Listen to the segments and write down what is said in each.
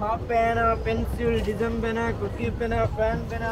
हाँ पहना pencil डिजम pen कुर्सी पहना fan pen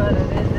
but it. is